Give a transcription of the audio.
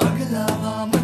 Aglavam